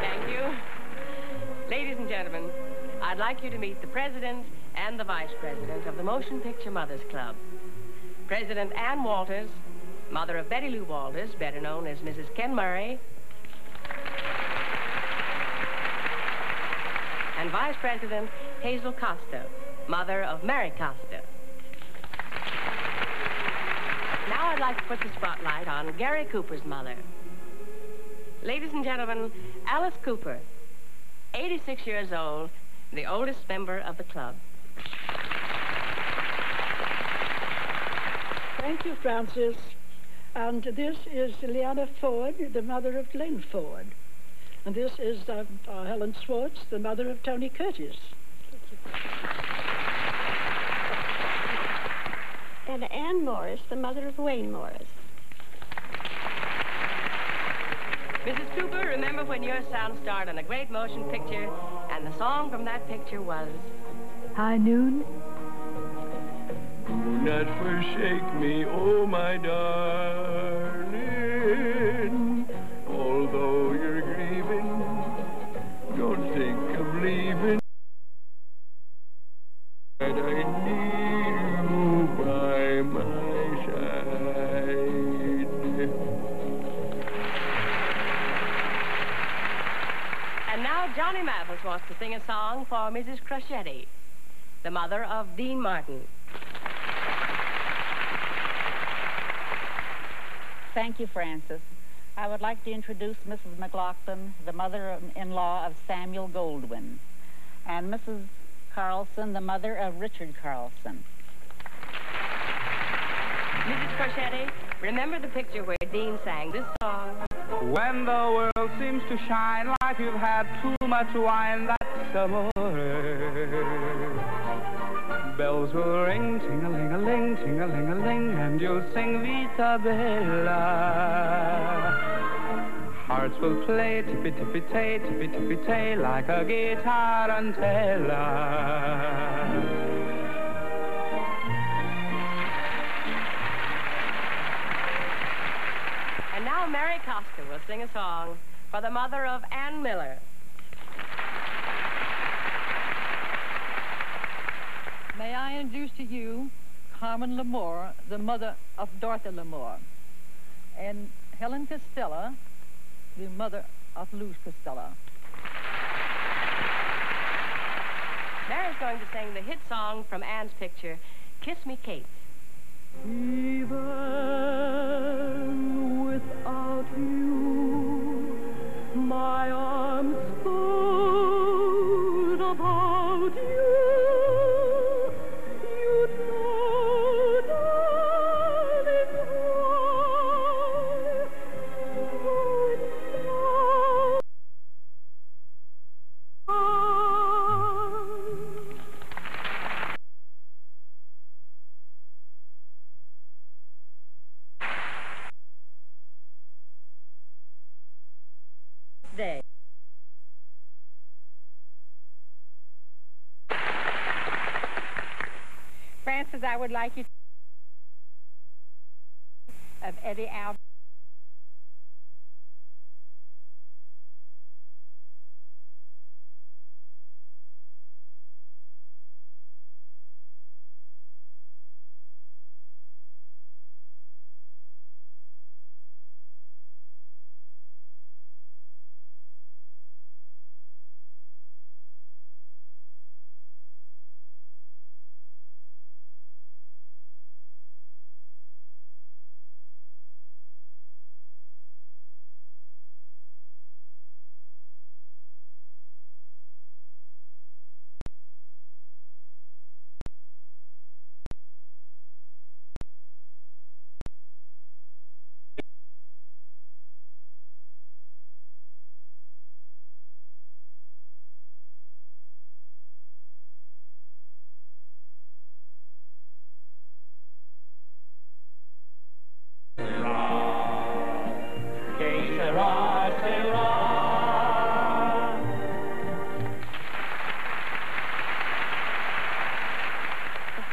Thank you. Ladies and gentlemen, I'd like you to meet the president and the vice president of the Motion Picture Mothers Club. President Ann Walters, mother of Betty Lou Walters, better known as Mrs. Ken Murray, and Vice President Hazel Costa, mother of Mary Costa. Now I'd like to put the spotlight on Gary Cooper's mother. Ladies and gentlemen, Alice Cooper, 86 years old, the oldest member of the club. Thank you, Frances. And this is Leanna Ford, the mother of Glenn Ford. And this is uh, uh, Helen Schwartz, the mother of Tony Curtis. And Ann Morris, the mother of Wayne Morris. Mrs. Cooper, remember when your son starred in a great motion picture, and the song from that picture was... High noon? Do not forsake me, oh my darling. To sing a song for Mrs. Crocetti, the mother of Dean Martin. Thank you, Frances. I would like to introduce Mrs. McLaughlin, the mother-in-law of Samuel Goldwyn, and Mrs. Carlson, the mother of Richard Carlson. Mrs. Crocetti, remember the picture where Dean sang this song? When the world seems to shine like you've had too much wine, that's amore. Bells will ring, ting-a-ling-a-ling, ting-a-ling-a-ling, and you'll sing Vita Bella. Hearts will play tippy-tippy-tay, tippy-tippy-tay, like a guitarantella. And now Mary Costa will sing a song for the mother of Ann Miller. May I introduce to you Carmen Lamour, the mother of Dorothy Lamour, and Helen Costello, the mother of Lou Costello. Mary's going to sing the hit song from Ann's picture, Kiss Me Kate. Even Frances, I would like you of Eddie Al.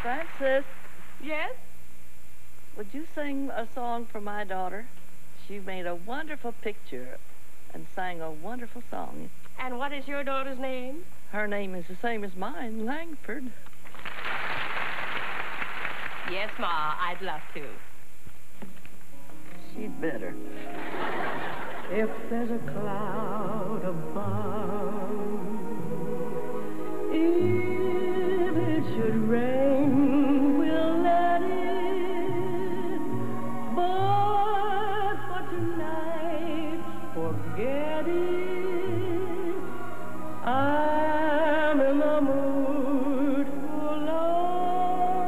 Frances, Yes? would you sing a song for my daughter? She made a wonderful picture and sang a wonderful song. And what is your daughter's name? Her name is the same as mine, Langford. Yes, Ma, I'd love to. She'd better. If there's a cloud above, forget it. I'm in the mood for love.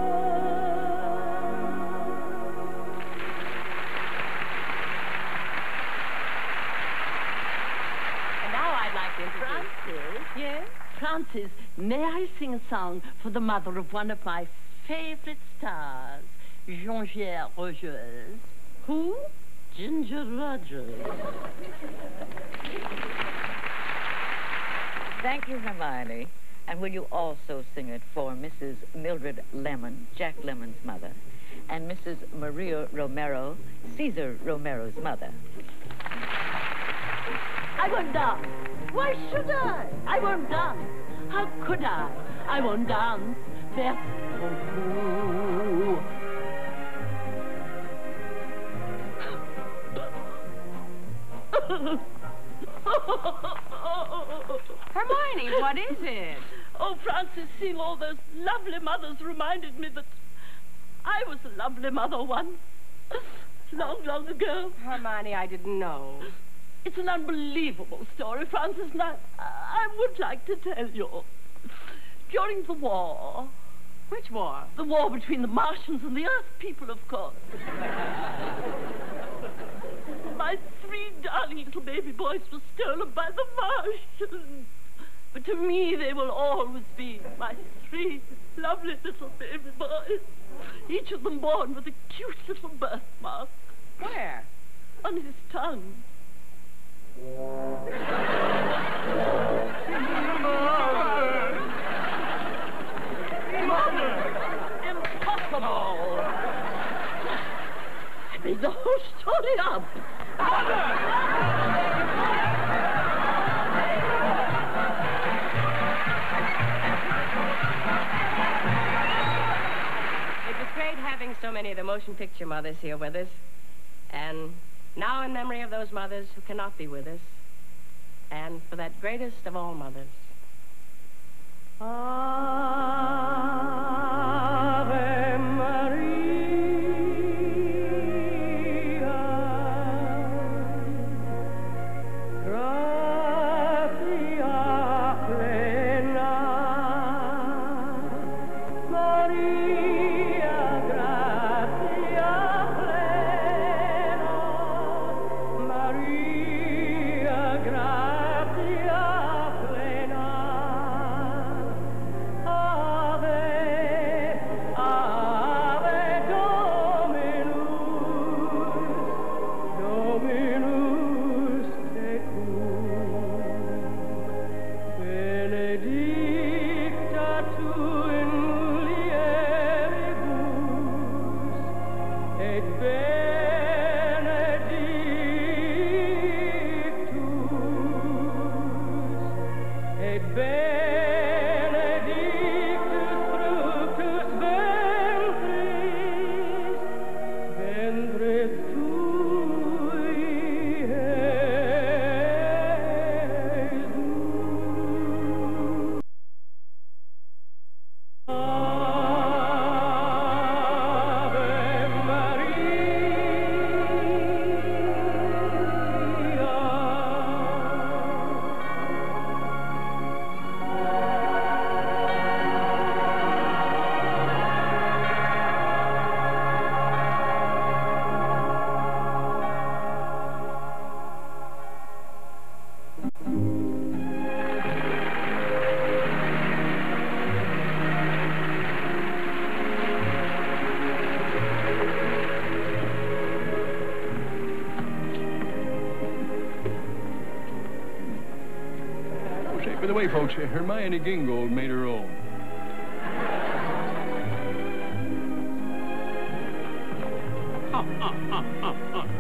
And now I'd like to introduce... Frances, Yes? Frances, may I sing a song for the mother of one of my favorite stars, Jean-Pierre Rogers? Who? Ginger Rogers. Thank you, Hermione. And will you also sing it for Mrs. Mildred Lemmon, Jack Lemmon's mother, and Mrs. Maria Romero, Cesar Romero's mother? I won't dance. Why should I? I won't dance. How could I? I won't dance. That's Hermione, what is it? Oh, Frances, seeing all those lovely mothers reminded me that I was a lovely mother once. Long, long ago. Hermione, I didn't know. It's an unbelievable story, Frances, and I, I would like to tell you. During the war, Which war? the war between the Martians and the Earth people, of course, my three darling little baby boys were stolen by the Martians. But to me, they will always be my three lovely little baby boys, each of them born with a cute little birthmark Where? on his tongue. Mother! Mother! Impossible! I made the whole story up. It was great having so many of the motion picture mothers here with us. And now, in memory of those mothers who cannot be with us, and for that greatest of all mothers, Ave folks, Hermione Gingold made her own.